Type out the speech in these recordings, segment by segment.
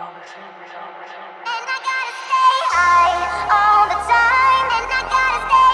All the time, And I gotta stay high all the time, and I gotta stay.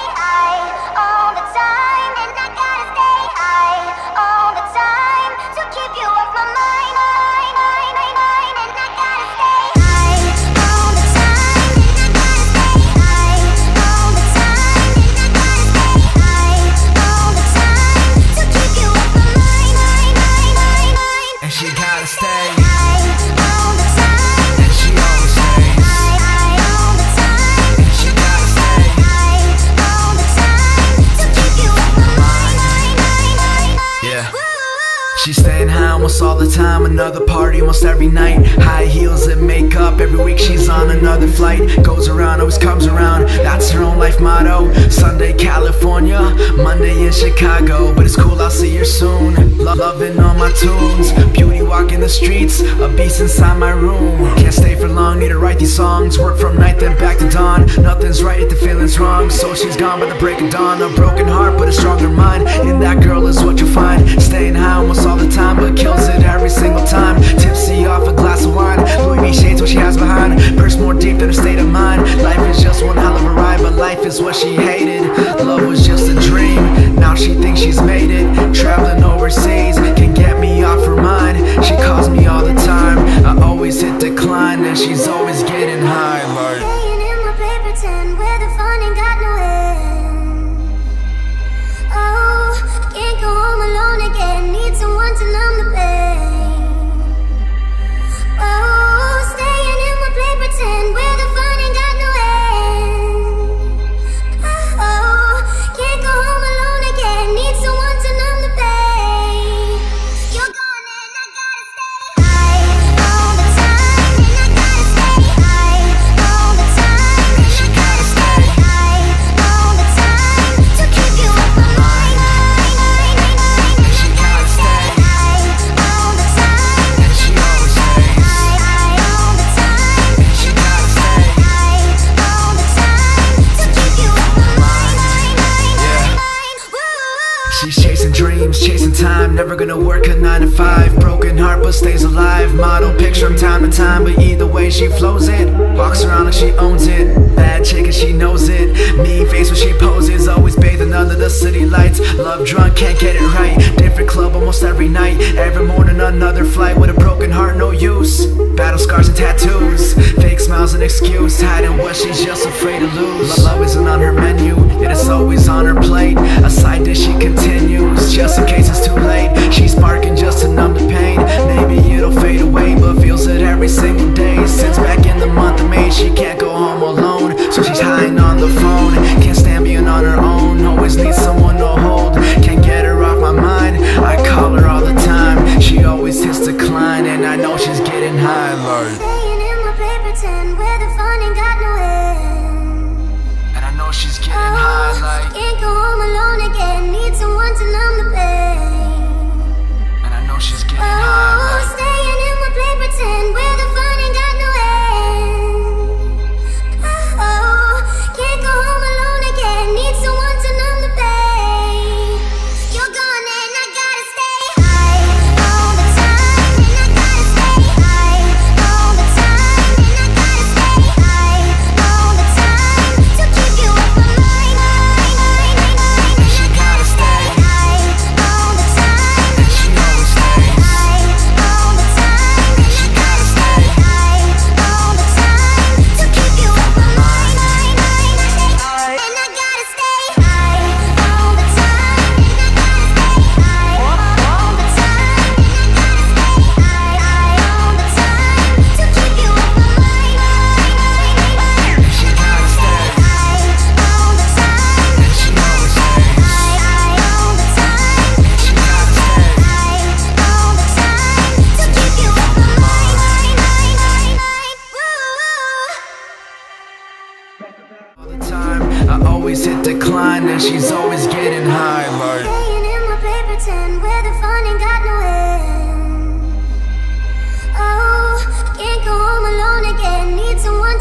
She's staying high almost all the time, another party almost every night. High heels and makeup, every week she's on another flight. Goes around, always comes around, that's her own life motto. Sunday, California, Monday in Chicago. But it's cool, I'll see her soon. Lo- loving all my tunes, beauty walking the streets, a beast inside my room. Can't stay for long, need to write these songs. Work from night, then back to dawn. Nothing's right if the feeling's wrong, so she's gone by the break of dawn. A broken heart, but a stronger mind. In that girl almost all the time, but kills it every single time. Tipsy off a glass of wine. Louis V shades what she has behind. Purse more deep than her state of mind. Life is just one hell of a ride, but life is what she hated. Love was just a dream. Now she thinks she's made it. Traveling dreams, chasing time, never gonna work a 9 to 5. Broken heart, but stays alive. Model picture from time to time, but either way, she flows it. Walks around like she owns it. Bad chick and she knows it. Mean face when she poses, always bathing under the city lights. Love drunk, can't get it right. Different club almost every night. Every morning, another flight with a broken heart, no use. Battle scars and tattoos. Fake smiles and excuse. Hiding what she's just afraid to lose. Love isn't on her menu, it is always on her plate. Hiding on the phone. Can't stand being on her own. Always needs someone to hold. Can't get her off my mind. I call her all the time. She always hits decline, and I know she's getting high. Like, Staying in my paper tin where the fun ain't got no end. and I know she's getting high. Oh, Like, can't go home alone again. Need someone to numb the pain. Always hit decline, and she's always getting high. Like, in tin where the fun ain't got no end. Oh, can't go home alone again. Need someone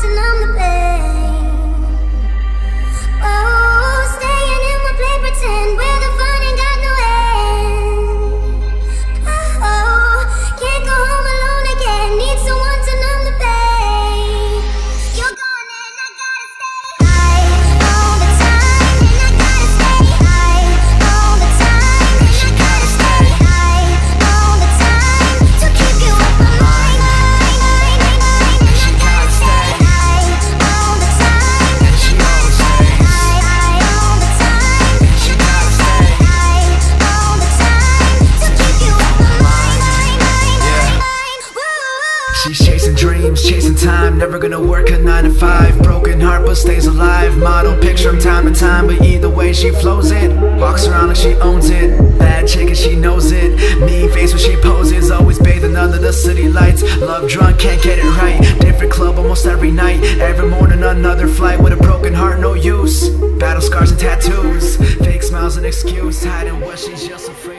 time Never gonna work a 9 to 5 Broken heart but stays alive. Model picture from time to time But either way she flows it. Walks around like she owns it. Bad chick and she knows it. Mean face when she poses. Always bathing under the city lights. Love drunk, can't get it right. Different club almost every night. Every morning another flight With a broken heart, no use. Battle scars and tattoos. Fake smiles an excuse. Hiding what she's just afraid